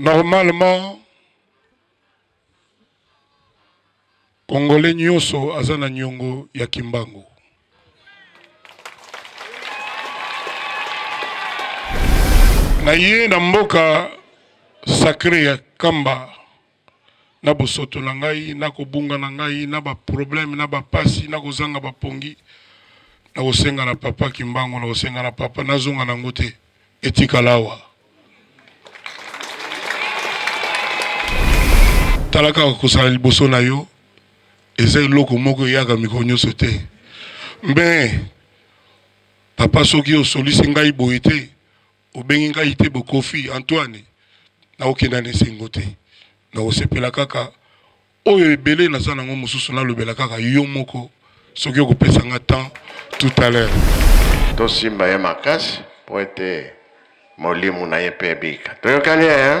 normalement congolais nyoso aza na nyongo ya kimbangu na ye na mboka sacre ya kamba na bosoto na ngai, na kobunga na ngai, na baprobleme, na bapasi, na kozanga bapongi, na kosenga na papa kimbangu, na kosenga na papa nazonga na yango te, etikala awa. tala kaka kozala liboso na yo eza eloko moko eyaka mikolo nyonso te mbe papa soki osolisi ngai boye te obengi ngai te bokofi antoine nakokenda na esengo te nakosepela kaka oyo ebele naza nango mosusu nalobela kaka yo moko soki okopesa nga temps tout à l'heure tosimba ye makasi mpo ete molimu na ye mpe ebika toyokani ye hein?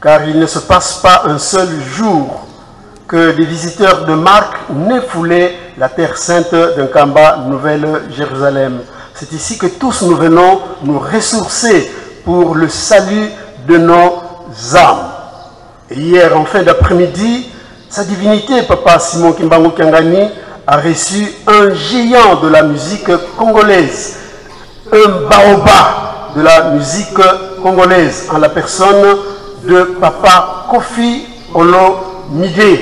car il ne se passe pas un seul jour que des visiteurs de marque n'aient foulé la terre sainte Kamba Nouvelle-Jérusalem. C'est ici que tous nous venons nous ressourcer pour le salut de nos âmes. Et hier, en fin d'après-midi, sa divinité, Papa Simon Kimbangu Kiangani a reçu un géant de la musique congolaise, un baobab de la musique congolaise, en la personne de Papa Kofi Olomide,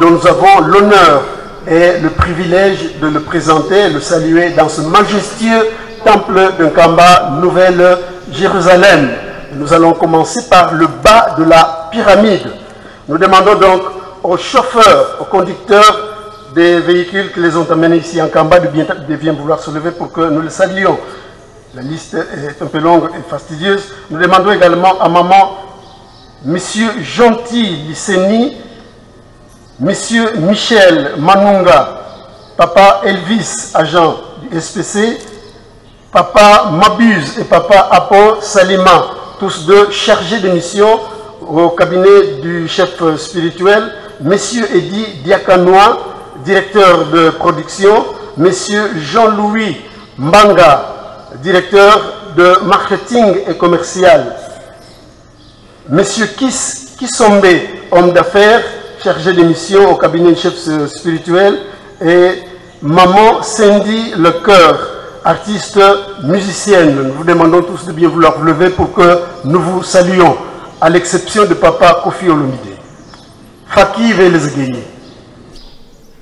dont nous avons l'honneur et le privilège de le présenter, le saluer dans ce majestueux temple de Kamba, Nouvelle-Jérusalem. Nous allons commencer par le bas de la pyramide. Nous demandons donc aux chauffeurs, aux conducteurs, des véhicules qui les ont amenés ici en Kamba de bien, vouloir se lever pour que nous les saluions. La liste est un peu longue et fastidieuse. Nous demandons également à maman Monsieur Gentil Lisseni, Monsieur Michel Manunga, Papa Elvis, agent du SPC, Papa Mabuse et Papa Apo Salima, tous deux chargés de mission au cabinet du chef spirituel, Monsieur Eddy Diakanois, directeur de production, Monsieur Jean-Louis Mbanga, directeur de marketing et commercial, Monsieur Kiss Kissombe, homme d'affaires, chargé de mission au cabinet chef spirituel, et Maman Cindy Lecoeur, artiste musicienne. Nous vous demandons tous de bien vouloir vous lever pour que nous vous saluions, à l'exception de Papa Kofi Olomide. Fakir Elzgueye.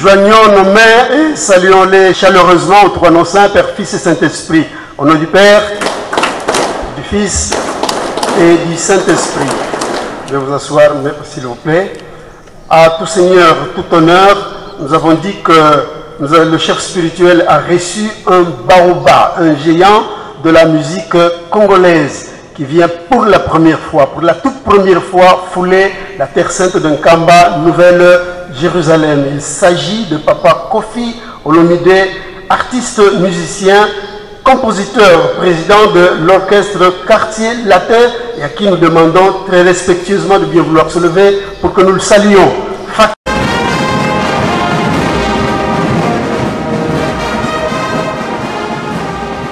Joignons nos mains et saluons-les chaleureusement au trois noms saints, Père, Fils et Saint-Esprit. Au nom du Père, du Fils et du Saint-Esprit. Je vais vous asseoir, s'il vous plaît. À tout Seigneur, tout honneur, nous avons dit que le chef spirituel a reçu un baoba, un géant de la musique congolaise qui vient pour la première fois, pour la toute première fois, fouler la terre sainte d'un Kamba, nouvelle Jérusalem. Il s'agit de Papa Kofi Olomide, artiste musicien, compositeur, président de l'orchestre Quartier Latin, et à qui nous demandons très respectueusement de bien vouloir se lever pour que nous le saluions.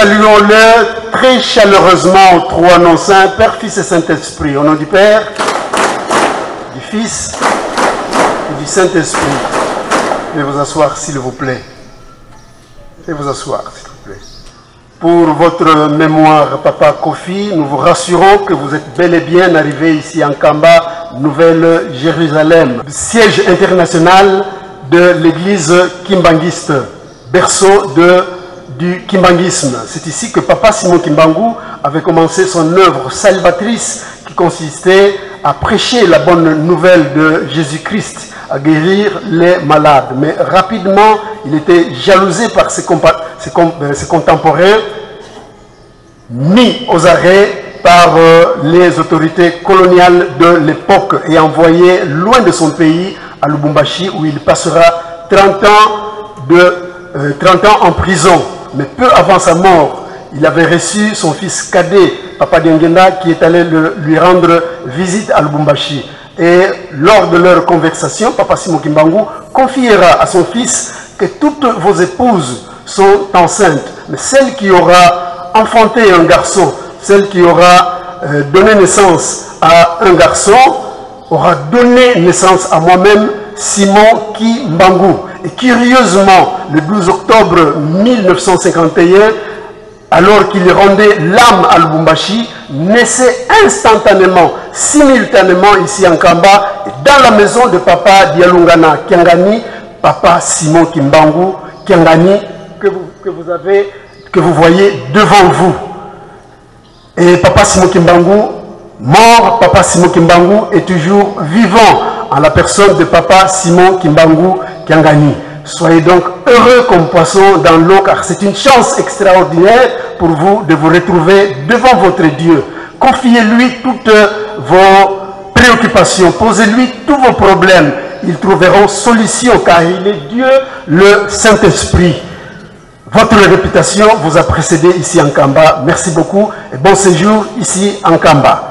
saluons-le très chaleureusement aux trois noms saints, Père, Fils et Saint-Esprit. Au nom du Père, du Fils et du Saint-Esprit. Veuillez vous asseoir, s'il vous plaît. Veuillez vous asseoir, s'il vous plaît. Pour votre mémoire, Papa Kofi, nous vous rassurons que vous êtes bel et bien arrivé ici en Kamba, Nouvelle-Jérusalem, siège international de l'église kimbanguiste, berceau de du kimbanguisme. C'est ici que Papa Simon Kimbangu avait commencé son œuvre salvatrice qui consistait à prêcher la bonne nouvelle de Jésus-Christ, à guérir les malades. Mais rapidement, il était jalousé par ses, euh, ses contemporains, mis aux arrêts par euh, les autorités coloniales de l'époque et envoyé loin de son pays, à Lubumbashi, où il passera 30 ans, de, 30 euh, ans en prison mais peu avant sa mort, il avait reçu son fils cadet, Papa Diengenda, qui est allé lui rendre visite à Lubumbashi. Et lors de leur conversation, Papa Simon Kimbangu confiera à son fils que toutes vos épouses sont enceintes, mais celle qui aura enfanté un garçon, celle qui aura euh, donné naissance à un garçon, aura donné naissance à moi-même, Simon Kimbangu curieusement le 12 octobre 1951, alors qu'il rendait l'âme à Lubumbashi, naissait instantanément, simultanément ici en Kamba, dans la maison de papa Dialungana Kiangani, papa Simon Kimbangu Kiangani, que vous, avez, que vous voyez devant vous. Et papa Simon Kimbangu, mort, papa Simon Kimbangu est toujours vivant en la personne de papa Simon Kimbangu Soyez donc heureux comme poisson dans l'eau car c'est une chance extraordinaire pour vous de vous retrouver devant votre Dieu. Confiez-lui toutes vos préoccupations, posez-lui tous vos problèmes. Ils trouveront solution car il est Dieu, le Saint-Esprit. Votre réputation vous a précédé ici en Kamba. Merci beaucoup et bon séjour ici en Kamba.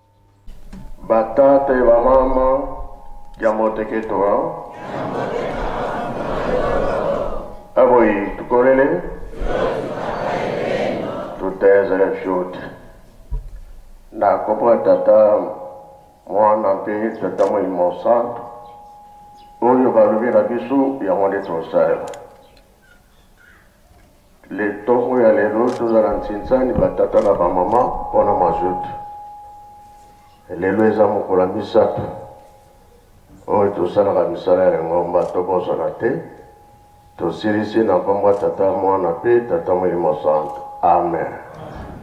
Ba tata et ba mama, Diamboteke Tora. Aboyi, tukolele. Tutezele shute. Na kopra tata mwana mpe tata molimo santu oyo balobi na biso yango nde tosala Le ntongo ya lelo tozala nsintsani ba tata na ba mama mpo na mazout. Lelo eza mokolo ya misato oyo tosalaka misala ya lingomba. Tobosana te tosilisi na nkombo ya Tata, Mwana mpe Tata Molimo Santu. Amen.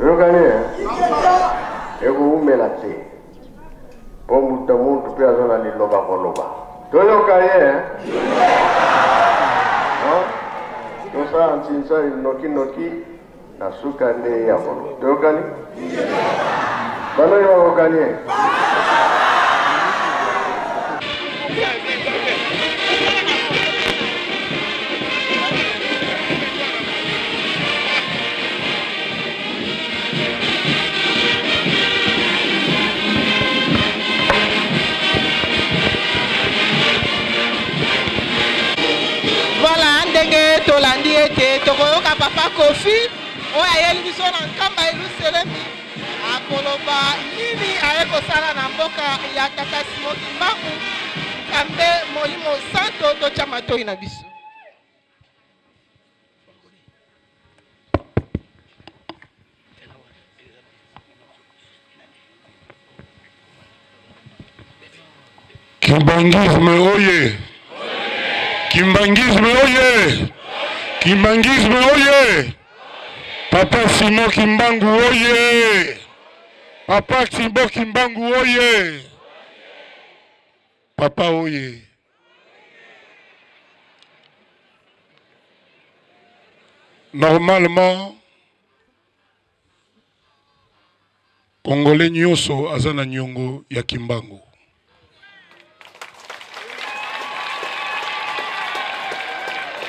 oyokani eh? ekowumela te mpo moto muntu mpe aza na liloba koloba toyoka ye eh? tosala nsinsa noki noki na suka nde ya kolo toyokani banani bakoganye Voilà, ndenge tolandi ete tokoyoka papa Kofi oyo ayeli biso na nkamba yeluselemi akoloba nini aye kosala na mboka ya tata simo kimbangu nzambe molimo santo totya matoi na biso Kimbanguisme oye! Kimbanguisme oye! Kimbanguisme oye! Papa Simon Kimbangu oye! Papa Simon Kimbangu oye! Papa oye! Normalement, Congolais nyoso aza na nyongo ya Kimbangu.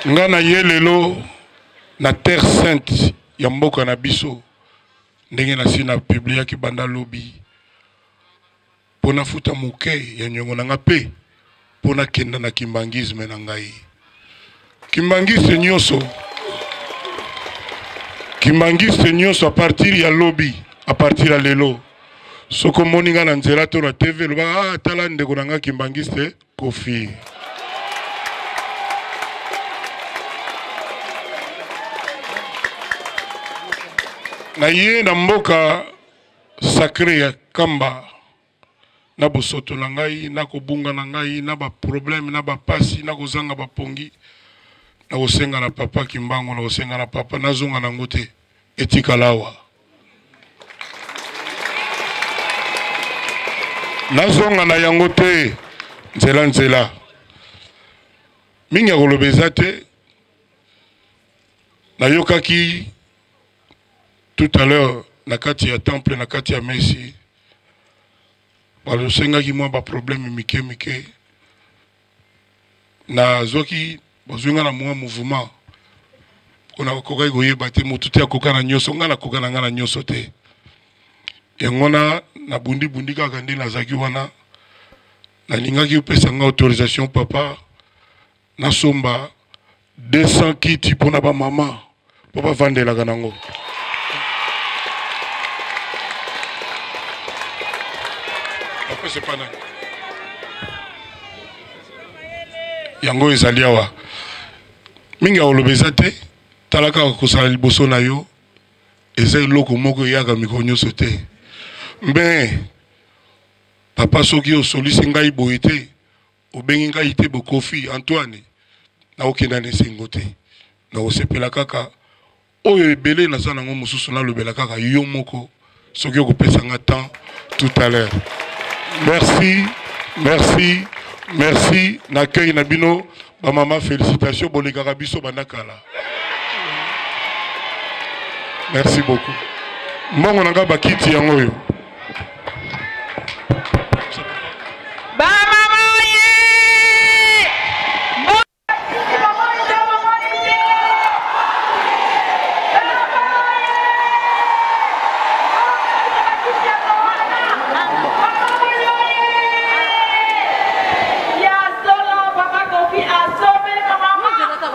Nga na ye lelo na terre sainte ya mboka na biso ndenge nasi na publiaki banda lobi mpo nafuta moke ya nyongo na ngai mpe mpo nakenda na kimbangisme na ngai kimbangiste nyonso kimbangiste nyonso apartir ya lobi apartir ya lelo soki omoni ngai na nzela to na tv lobaka ah, tala ndeko na ngai kimbangiste kofi na ye na mboka sacre ya kamba na bosoto na ngai na kobunga na ngai na baproblème na bapasi na kozanga bapongi na kosenga na papa kimbangu na kosenga na papa nazonga na yango te etikala awa nazonga na yango te nzela nzela mingi ya koloba eza te nayokaki tout à l'heure na kati ya temple na kati ya mesi balosengaki mwa baproblème mike mike nazwaki bazwi ngai na mwa mouvement mpo nakokaki koyeba te motu te akoka na nyonso ngai nakoka na ngai na nyonso te yango wana nabundibundi kaka nde nazalaki wana nalingaki opesa ngai autorisation papa nasomba 200 kiti mpo na bamama mpo bavandelaka nango apesa epa nani yango ezali awa mingi akoloba eza te tala kaka kosala liboso na yo eza eloko moko eyaka mikolo nyonso te mbe papa soki osolisi ngai boye te obengi ngai te bokofi antoine nakokenda na esengo te nakosepela kaka oyo ebele naza nango mosusu nalobela kaka yo moko soki okopesa nga temps tout à l'heure merci merci merci na accueil na bino bamama félicitation bolekaka biso banda kala merci beaucoup mbongo na ngai bakiti yango oyo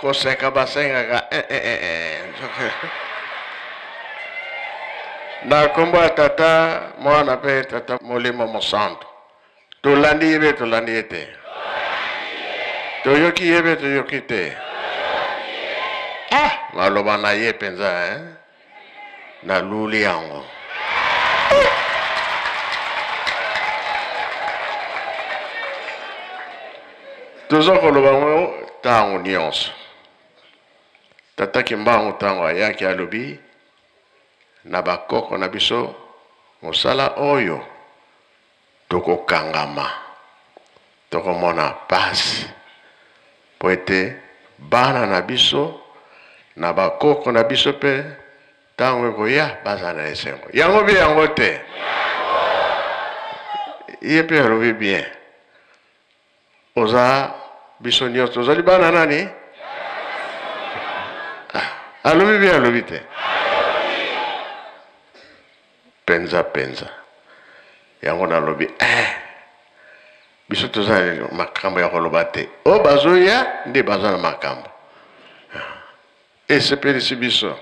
koseka basengaka eh, eh, eh, eh. nzoka na nkombo ya tata mwana mpe tata molimo mosantu tolandi ye mpe tolandi ye te toyoki ye mpe toyoki te ah maloba na ye mpenza eh? na luli yango toza koloba ngo ntango nyonso tata kimbangu ntango ayaki alobi na bakoko na biso mosala oyo Tokokangama, tokomona pasi po ete bana na biso na ba koko na biso pe tango ekoya bazala na esengo. Yango bien yango te? Ye pe alobi bien. Oza biso nyonso tozali bana nani? Ah, alobi bien alobi te penza penza yango nalobi eh, biso toza makambo ya koloba te oyo oh, bazoya nde baza na makambo Esepelisi biso.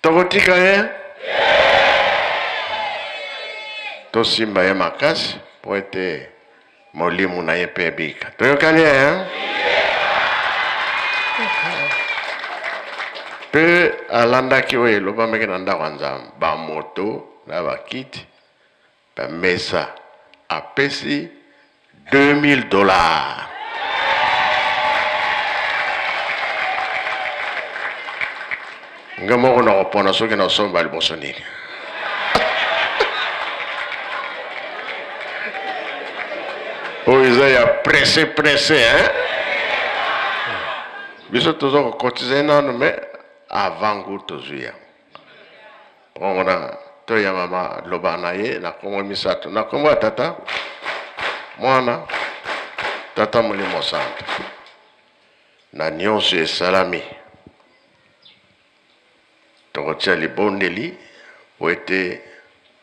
Tokotika ye? Tosimba ye makasi mpo ete molimo na ye mpe ebika. Toyokani ye? Mpe alandaki oyo elobamaki na ndako ya Nzambe, bamoto na bakiti Mesa apesi 2000 dollars. Nga moko na kopona soki na somba liboso nini. Oyo eza ya presse presse hein. Biso tozo kokotize nanu mais avant goût tozwi yango. Bongo na to ya mama loba na ye na kombo misato, na kombo ya Tata, Mwana, Tata Molimo Santo, na nyonso esalami. Tokotia libondeli po ete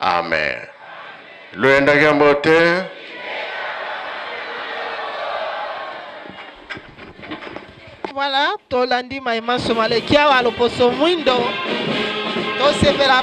Amen. Luenda Kiambote. Voilà, tolandi mai manso maleki awa loposo mwindo tosepela